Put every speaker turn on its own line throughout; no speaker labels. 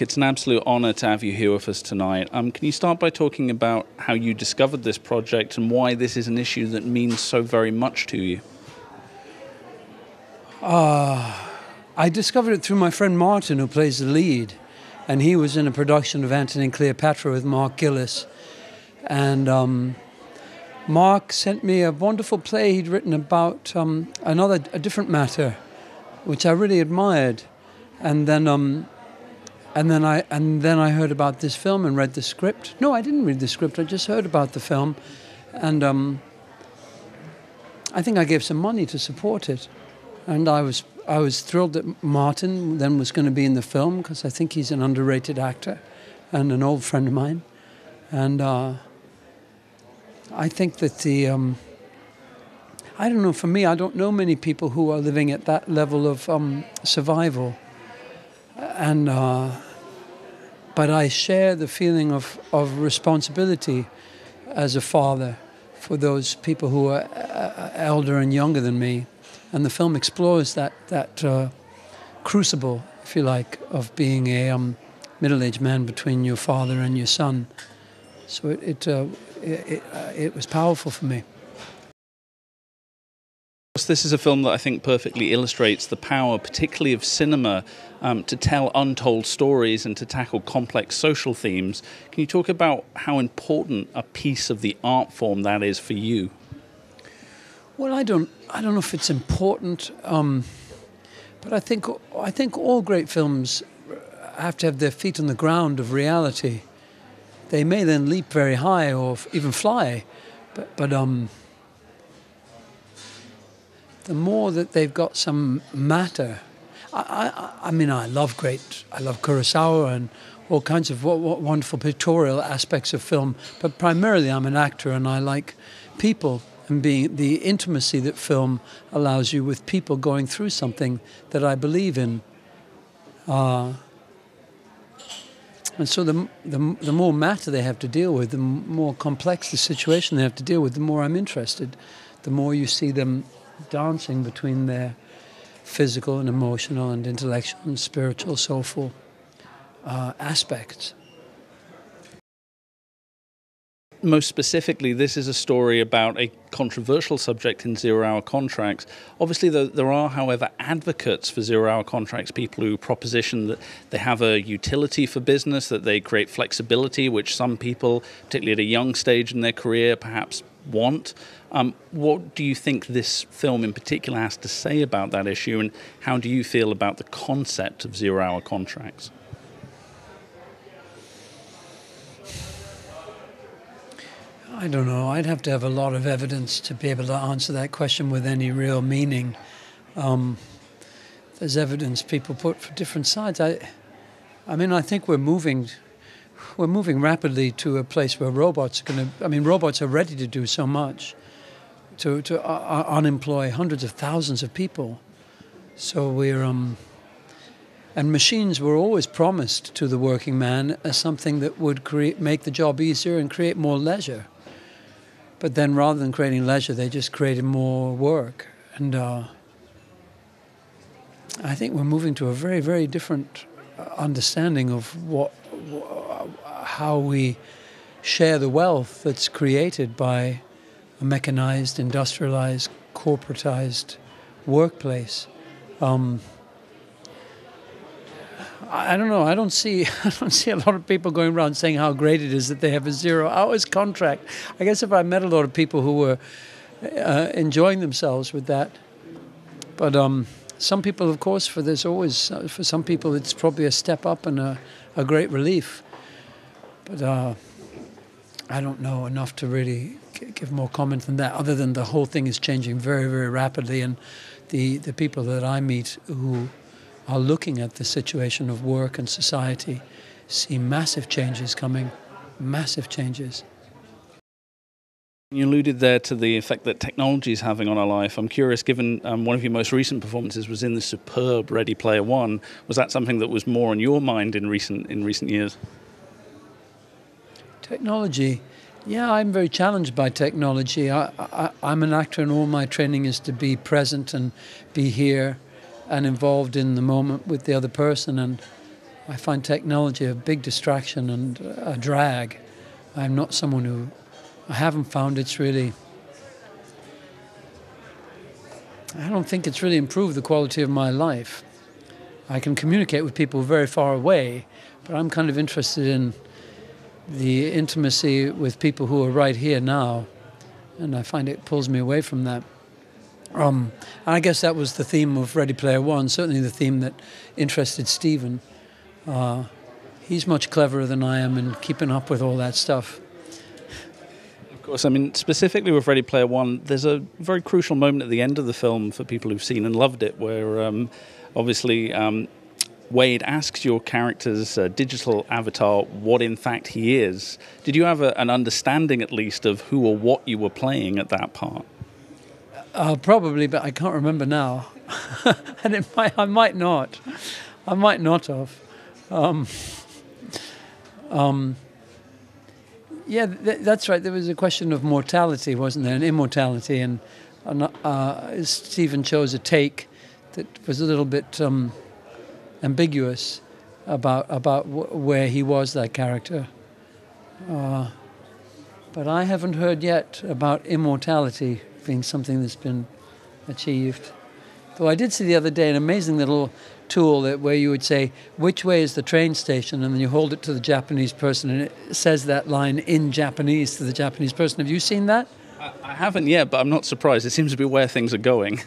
It's an absolute honour to have you here with us tonight. Um, can you start by talking about how you discovered this project and why this is an issue that means so very much to you?
Uh, I discovered it through my friend Martin, who plays the lead. And he was in a production of Antony and Cleopatra with Mark Gillis. And um, Mark sent me a wonderful play he'd written about um, another, a different matter, which I really admired. And then um, and then I and then I heard about this film and read the script. No, I didn't read the script. I just heard about the film, and um, I think I gave some money to support it, and I was I was thrilled that Martin then was going to be in the film because I think he's an underrated actor, and an old friend of mine, and uh, I think that the. Um, I don't know. For me, I don't know many people who are living at that level of um, survival and uh, but I share the feeling of, of responsibility as a father for those people who are uh, elder and younger than me, and the film explores that that uh, crucible, if you like, of being a um, middle-aged man between your father and your son. So it it, uh, it, uh, it was powerful for me.
This is a film that I think perfectly illustrates the power, particularly of cinema, um, to tell untold stories and to tackle complex social themes. Can you talk about how important a piece of the art form that is for you?
Well, I don't, I don't know if it's important, um, but I think, I think all great films have to have their feet on the ground of reality. They may then leap very high or even fly, but, but um, the more that they've got some matter. I, I, I mean, I love great, I love Kurosawa and all kinds of what wonderful pictorial aspects of film, but primarily I'm an actor and I like people and being the intimacy that film allows you with people going through something that I believe in. Uh, and so the, the, the more matter they have to deal with, the more complex the situation they have to deal with, the more I'm interested. The more you see them dancing between their physical and emotional and intellectual and spiritual, soulful uh, aspects.
Most specifically, this is a story about a controversial subject in zero hour contracts. Obviously, there are, however, advocates for zero hour contracts, people who proposition that they have a utility for business, that they create flexibility, which some people, particularly at a young stage in their career, perhaps want. Um, what do you think this film in particular has to say about that issue, and how do you feel about the concept of zero hour contracts?
I don't know. I'd have to have a lot of evidence to be able to answer that question with any real meaning. Um, there's evidence people put for different sides. I, I mean, I think we're moving we're moving rapidly to a place where robots are going to. I mean, robots are ready to do so much, to to uh, uh, unemploy hundreds of thousands of people. So we're um, and machines were always promised to the working man as something that would create make the job easier and create more leisure. But then, rather than creating leisure, they just created more work, and uh, I think we're moving to a very, very different uh, understanding of what how we share the wealth that's created by a mechanized, industrialized, corporatized workplace. Um, I don't know. I don't see. I don't see a lot of people going around saying how great it is that they have a zero hours contract. I guess if I met a lot of people who were uh, enjoying themselves with that, but um, some people, of course, for there's always uh, for some people it's probably a step up and a, a great relief. But uh, I don't know enough to really give more comment than that, other than the whole thing is changing very, very rapidly. And the, the people that I meet who are looking at the situation of work and society see massive changes coming, massive changes.
You alluded there to the effect that technology is having on our life. I'm curious, given um, one of your most recent performances was in the superb Ready Player One, was that something that was more on your mind in recent in recent years?
Technology. Yeah, I'm very challenged by technology. I, I, I'm an actor, and all my training is to be present and be here and involved in the moment with the other person. And I find technology a big distraction and a drag. I'm not someone who I haven't found it's really. I don't think it's really improved the quality of my life. I can communicate with people very far away, but I'm kind of interested in the intimacy with people who are right here now, and I find it pulls me away from that. Um, and I guess that was the theme of Ready Player One, certainly the theme that interested Steven. Uh, he's much cleverer than I am in keeping up with all that stuff.
Of course, I mean, specifically with Ready Player One, there's a very crucial moment at the end of the film for people who've seen and loved it where um, obviously um, Wade asks your character's uh, digital avatar what in fact he is. Did you have a, an understanding at least of who or what you were playing at that part?
Uh, probably, but I can't remember now. and might, I might not. I might not have. Um, um, yeah, th- that's right. There was a question of mortality, wasn't there, and immortality, and uh, Steven chose a take that was a little bit um, ambiguous about about where he was that character. Uh, but I haven't heard yet about immortality being something that's been achieved. Though I did see the other day an amazing little tool that where you would say which way is the train station and then you hold it to the Japanese person and it says that line in Japanese to the Japanese person. Have you seen that?
I haven't yet, but I'm not surprised. It seems to be where things are going.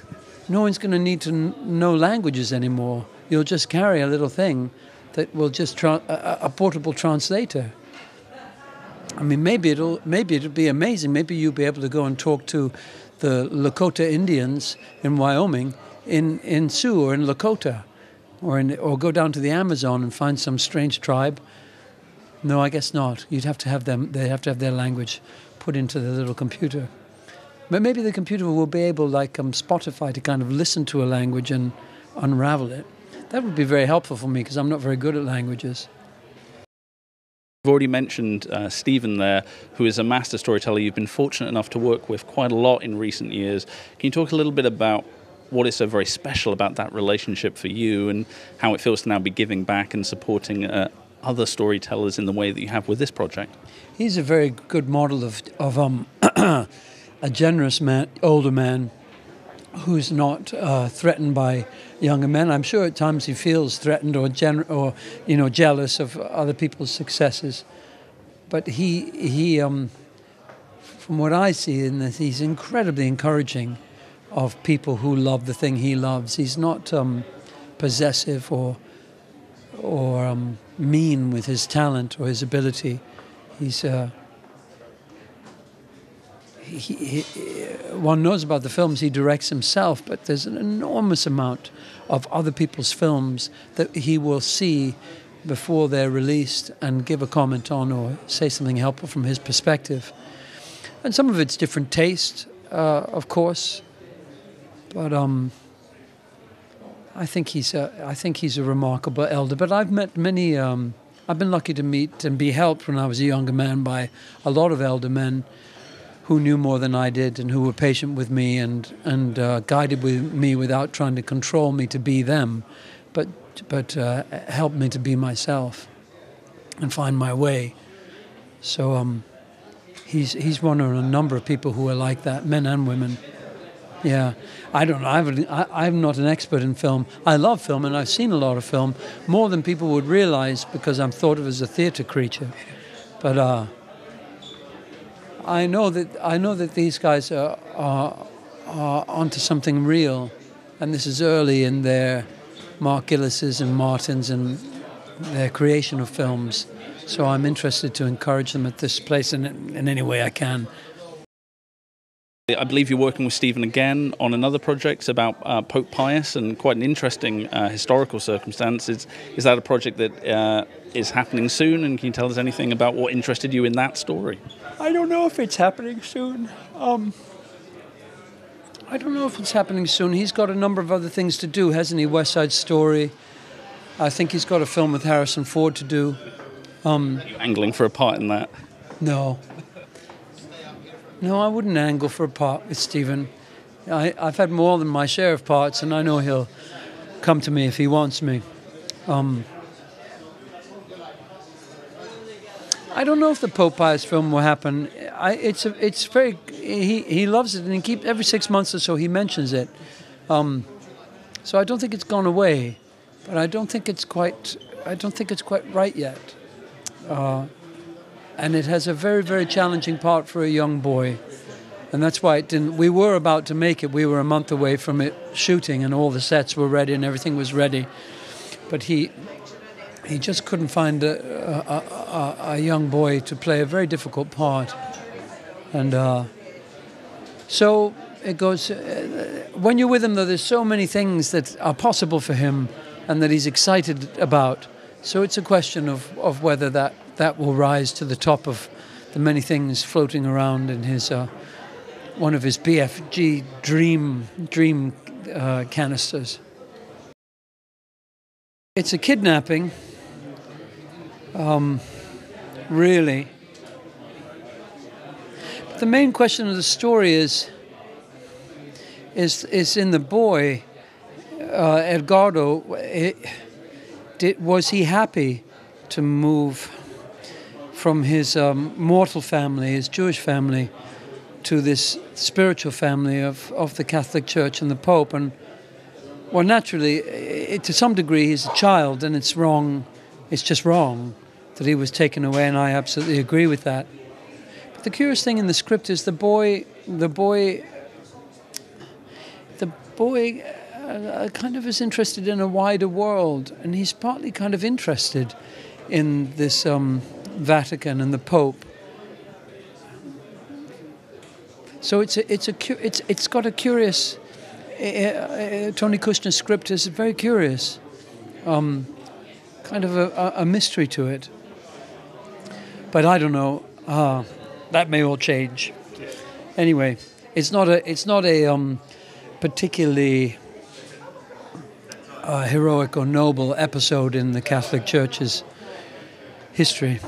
No one's going to need to know languages anymore. You'll just carry a little thing that will just tra- a, a portable translator. I mean, maybe it'll maybe it'll be amazing. Maybe you'll be able to go and talk to the Lakota Indians in Wyoming in in Sioux or in Lakota, or in or go down to the Amazon and find some strange tribe. No, I guess not. You'd have to have them. they'd have to have their language put into the little computer. But maybe the computer will be able, like um, Spotify, to kind of listen to a language and unravel it. That would be very helpful for me because I'm not very good at languages.
You've already mentioned uh, Steven there, who is a master storyteller you've been fortunate enough to work with quite a lot in recent years. Can you talk a little bit about what is so very special about that relationship for you and how it feels to now be giving back and supporting uh, other storytellers in the way that you have with this project?
He's a very good model of, of um, a generous man, older man who's not uh, threatened by younger men. I'm sure at times he feels threatened or gen- or you know jealous of other people's successes, but he he um, from what I see in this, he's incredibly encouraging of people who love the thing he loves. He's not um, possessive or or um, mean with his talent or his ability. He's uh, he, he, one knows about the films he directs himself, but there's an enormous amount of other people's films that he will see before they're released and give a comment on or say something helpful from his perspective. And some of it's different taste, uh, of course, but um, I think he's a, I think he's a remarkable elder. But I've met many. Um, I've been lucky to meet and be helped when I was a younger man by a lot of elder men who knew more than I did and who were patient with me and and uh, guided with me without trying to control me to be them, but but uh, helped me to be myself and find my way. So um, he's he's one of a number of people who are like that, men and women. Yeah, I don't know. I've, I, I'm not an expert in film. I love film and I've seen a lot of film, more than people would realize because I'm thought of as a theater creature. But uh, I know that I know that these guys are, are, are onto something real, and this is early in their Mark Gillis's and Martin's and their creation of films. So I'm interested to encourage them at this place in, in any way I can.
I believe you're working with Steven again on another project about uh, Pope Pius and quite an interesting uh, historical circumstance. Is, is that a project that uh, is happening soon? And can you tell us anything about what interested you in that story?
I don't know if it's happening soon. Um, I don't know if it's happening soon. He's got a number of other things to do, hasn't he? West Side Story. I think he's got a film with Harrison Ford to do.
Um, Are you angling for a part in that?
No. No, I wouldn't angle for a part with Steven. I, have had more than my share of parts, and I know he'll come to me if he wants me. Um, I don't know if the Pope Pius film will happen. I, it's a, it's very he, he loves it and he keeps every six months or so he mentions it. Um, so I don't think it's gone away, but I don't think it's quite I don't think it's quite right yet. Uh, and it has a very very challenging part for a young boy, and that's why it didn't. We were about to make it. We were a month away from it shooting, and all the sets were ready and everything was ready, but he he just couldn't find a, a, a, a young boy to play a very difficult part, and uh, so it goes. Uh, when you're with him, though, there's so many things that are possible for him, and that he's excited about. So it's a question of, of whether that, that will rise to the top of the many things floating around in his uh, one of his BFG dream dream uh, canisters. It's a kidnapping um, really. But the main question of the story is is is in the boy uh, Edgardo. It, did, was he happy to move from his um, mortal family, his Jewish family, to this spiritual family of, of the Catholic Church and the Pope? And well, naturally, it, to some degree, he's a child, and it's wrong. It's just wrong that he was taken away, and I absolutely agree with that. But the curious thing in the script is the boy, the boy, the boy, uh, kind of is interested in a wider world, and he's partly kind of interested in this um, Vatican and the Pope. So it's a, it's a it's it's got a curious. Uh, uh, Tony Kushner's script is very curious, um, kind of a, a mystery to it. But I don't know. Uh, that may all change. Anyway, it's not a it's not a um, particularly uh, heroic or noble episode in the Catholic Church's history.